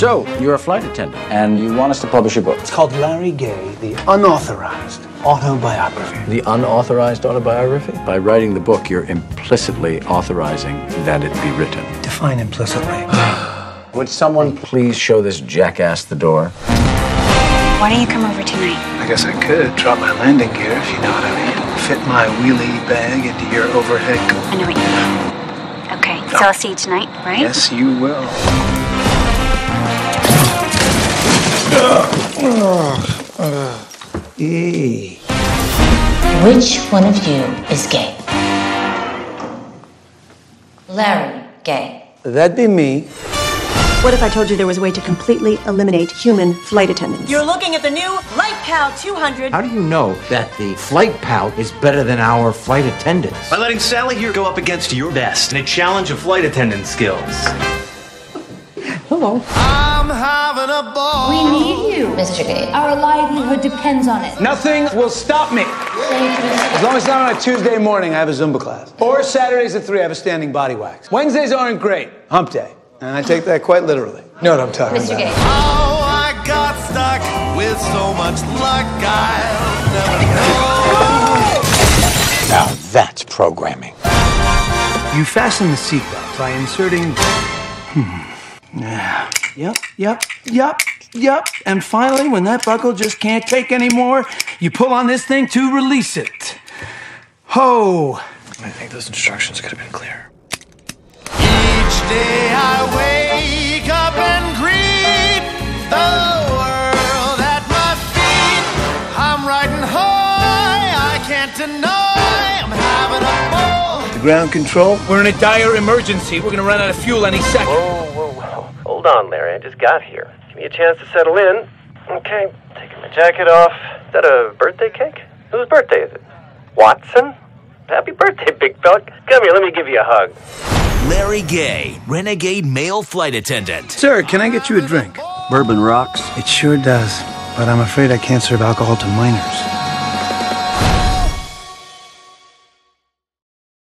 So, you're a flight attendant, and you want us to publish a book. It's called Larry Gaye, the unauthorized autobiography. The unauthorized autobiography? By writing the book, you're implicitly authorizing that it be written. Define implicitly. Would someone please show this jackass the door? Why don't you come over tonight? I guess I could drop my landing gear, if you know what I mean. Fit my wheelie bag into your overhead. I know what you mean. Okay, so I'll see you tonight, right? Yes, you will. Hey. Which one of you is gay? Larry, gay. That'd be me. What if I told you there was a way to completely eliminate human flight attendants? You're looking at the new Flight Pal 200. How do you know that the Flight Pal is better than our flight attendants? By letting Sally here go up against your best in a challenge of flight attendant skills. Hello. I'm having a ball. We need you, Mr. Gaye. Our livelihood depends on it. Nothing will stop me. As long as it's not on a Tuesday morning, I have a Zumba class. Or Saturdays at 3, I have a standing body wax. Wednesdays aren't great. Hump day. And I take that quite literally. You know what I'm talking Mr. about. Gaye. Oh, I got stuck with so much luck. I'll never know. Now that's programming. You fasten the seatbelt by inserting. Hmm. Yeah. Yep, yep, yep, yep. And finally, when that buckle just can't take anymore, you pull on this thing to release it. Ho! I think those instructions could have been clearer. Each day I wake up and greet the world at my feet. I'm riding high, I can't deny I'm having a ball. Ground control? We're in a dire emergency. We're gonna run out of fuel any second. Whoa, whoa, whoa. Hold on, Larry. I just got here. Give me a chance to settle in. Okay, taking my jacket off. Is that a birthday cake? Whose birthday is it? Watson? Happy birthday, big fella. Come here, let me give you a hug. Larry Gaye, renegade male flight attendant. Sir, can I get you a drink? Bourbon rocks. It sure does. But I'm afraid I can't serve alcohol to minors.